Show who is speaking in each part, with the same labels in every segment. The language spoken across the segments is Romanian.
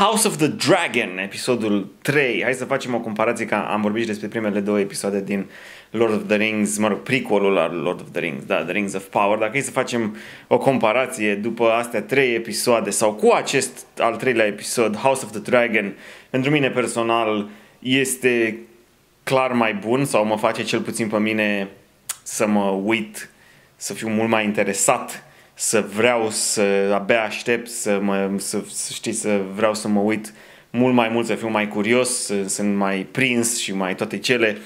Speaker 1: House of the Dragon, episodul 3. Hai să facem o comparație, că am vorbit și despre primele două episoade din Lord of the Rings, mă rog, prequelul la Lord of the Rings, da, The Rings of Power. Dacă e să facem o comparație după astea trei episoade sau cu acest al treilea episod, House of the Dragon, pentru mine personal este clar mai bun sau mă face cel puțin pe mine să mă uit, să fiu mult mai interesat să vreau să abia aștept să mă, să, să știi, să vreau să mă uit mult mai mult, să fiu mai curios, să, sunt mai prins și mai toate cele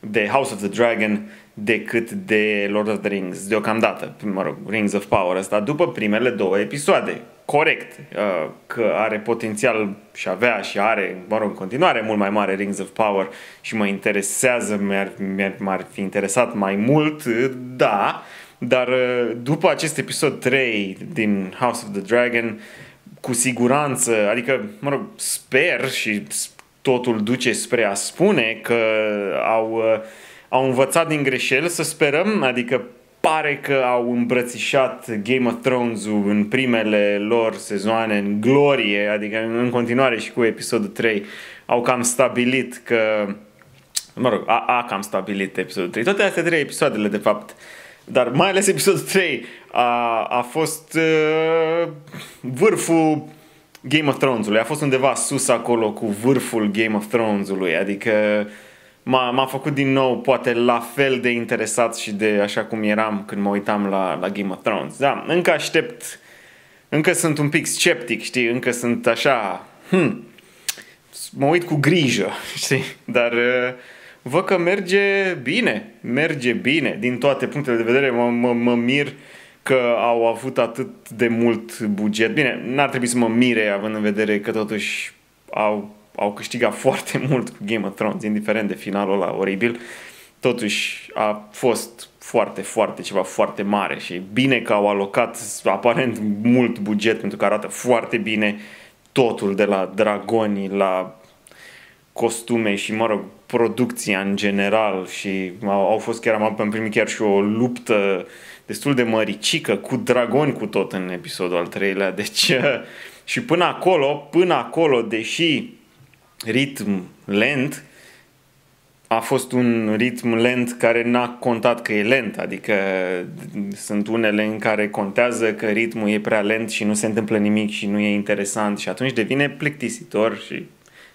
Speaker 1: de House of the Dragon decât de Lord of the Rings, deocamdată, mă rog, Rings of Power ăsta, după primele două episoade. Corect, uh, că are potențial și avea și are, mă rog, în continuare mult mai mare Rings of Power și mă interesează, mi-ar, mi-ar, m-ar fi interesat mai mult, da, dar uh, după acest episod 3 din House of the Dragon, cu siguranță, adică, mă rog, sper și totul duce spre a spune că au, uh, au învățat din greșeli, să sperăm, adică pare că au îmbrățișat Game of Thrones-ul în primele lor sezoane în glorie, adică în continuare și cu episodul 3 au cam stabilit că mă rog, a, a cam stabilit episodul 3. Toate astea trei episoadele, de fapt, uh, dar mai ales episodul 3 a, a fost uh, vârful Game of Thrones-ului. A fost undeva sus acolo cu vârful Game of Thrones-ului. Adică m-a, m-a făcut din nou poate la fel de interesat și de așa cum eram când mă uitam la, la Game of Thrones. Da, încă aștept, încă sunt un pic sceptic, știi, încă sunt așa, hmm, mă uit cu grijă, știi, dar... Uh, văd că merge bine, merge bine din toate punctele de vedere. Mă, mă, mă mir că au avut atât de mult buget. Bine, n-ar trebui să mă mire având în vedere că totuși au, au câștigat foarte mult cu Game of Thrones, indiferent de finalul ăla oribil. Totuși a fost foarte, foarte, ceva foarte mare și bine că au alocat aparent mult buget pentru că arată foarte bine totul de la dragoni la costume și, mă rog, producția în general și au, au fost chiar, am primit chiar și o luptă destul de măricică cu dragoni cu tot în episodul al treilea, deci și până acolo, până acolo, deși ritm lent, a fost un ritm lent care n-a contat că e lent, adică sunt unele în care contează că ritmul e prea lent și nu se întâmplă nimic și nu e interesant și atunci devine plictisitor și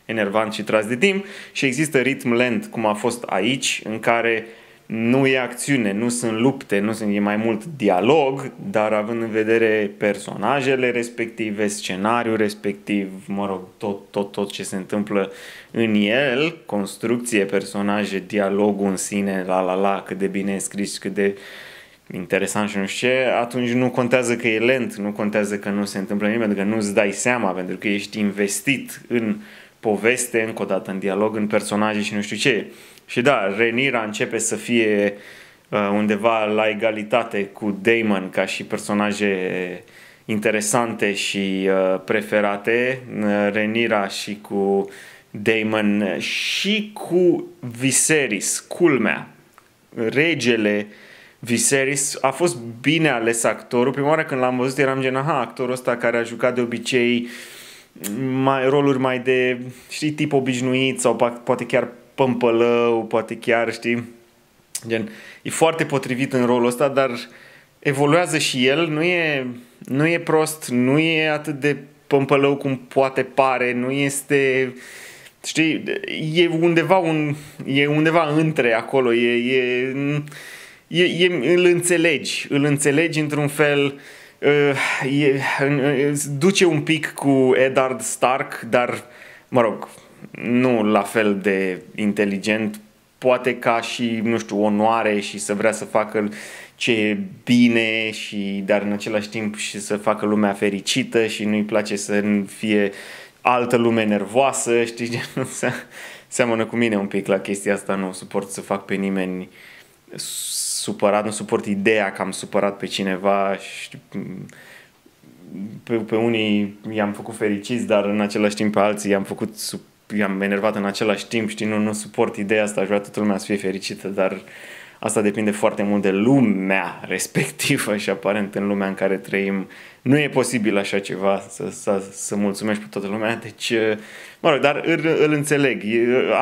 Speaker 1: enervant și tras de timp și există ritm lent, cum a fost aici, în care nu e acțiune, nu sunt lupte, nu sunt, e mai mult dialog, dar având în vedere personajele respective, scenariul respectiv, mă rog, tot, tot, tot ce se întâmplă în el, construcție, personaje, dialogul în sine, la la la, cât de bine e scris, cât de interesant și nu știu ce, atunci nu contează că e lent, nu contează că nu se întâmplă nimic, pentru că nu-ți dai seama, pentru că ești investit în poveste, încă o dată în dialog, în personaje și nu știu ce. Și da, Renira începe să fie uh, undeva la egalitate cu Damon ca și personaje interesante și uh, preferate. Uh, Renira și cu Damon și cu Viserys, culmea. Regele Viserys a fost bine ales actorul. Prima oară când l-am văzut eram gen, aha, actorul ăsta care a jucat de obicei uh, mai, roluri mai de, știi, tip obișnuit sau poate chiar pămpălău, poate chiar, știi, gen, e foarte potrivit în rolul ăsta, dar evoluează și el, nu e, nu e prost, nu e atât de pămpălău cum poate pare, nu este, știi, e undeva, un, e undeva între acolo, e, e, e, e îl înțelegi, îl înțelegi într-un fel, uh, uh, e, uh, duce un pic cu Eddard Stark, dar, mă rog, nu la fel de inteligent, poate ca și, nu știu, onoare și să vrea să facă ce e bine și dar în același timp și să facă lumea fericită și nu-i place să fie altă lume nervoasă, știi, se, seamănă cu mine un pic la chestia asta, nu suport să fac pe nimeni supărat, nu suport ideea că am supărat pe cineva și pe, pe unii i-am făcut fericiți, dar în același timp pe alții i-am făcut i-am enervat în același timp, știi, nu, nu suport ideea asta, aș vrea toată lumea să fie fericită, dar asta depinde foarte mult de lumea respectivă și aparent în lumea în care trăim nu e posibil așa ceva să, să, să mulțumești pe toată lumea, deci, mă rog, dar îl, îl înțeleg.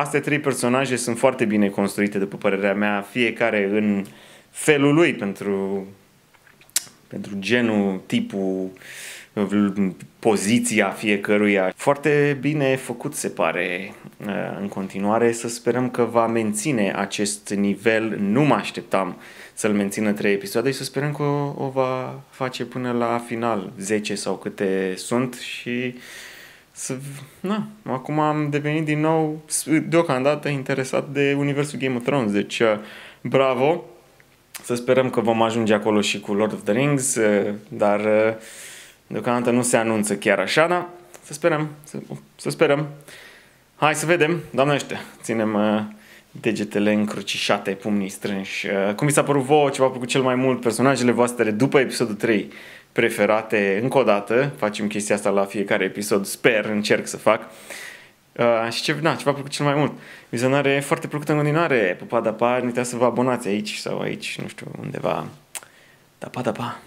Speaker 1: Astea trei personaje sunt foarte bine construite, după părerea mea, fiecare în felul lui pentru, pentru genul, tipul, poziția fiecăruia. Foarte bine făcut, se pare, în continuare. Să sperăm că va menține acest nivel. Nu mă așteptam să-l mențină trei episoade și să sperăm că o, o va face până la final, 10 sau câte sunt și să, na, acum am devenit din nou deocamdată interesat de universul Game of Thrones, deci uh, bravo, să sperăm că vom ajunge acolo și cu Lord of the Rings, uh, dar uh, deocamdată nu se anunță chiar așa, da? Să sperăm, să, să sperăm. Hai să vedem, doamnește, ținem degetele încrucișate, pumnii strânși. Uh, cum vi s-a părut vouă ce v-a plăcut cel mai mult personajele voastre după episodul 3 preferate? Încă o dată, facem chestia asta la fiecare episod, sper, încerc să fac. Uh, și ce, na, ce v-a plăcut cel mai mult? Vizionare foarte plăcută în continuare. Pa, da, pa, nu să vă abonați aici sau aici, nu știu, undeva. Da, pa, da, pa.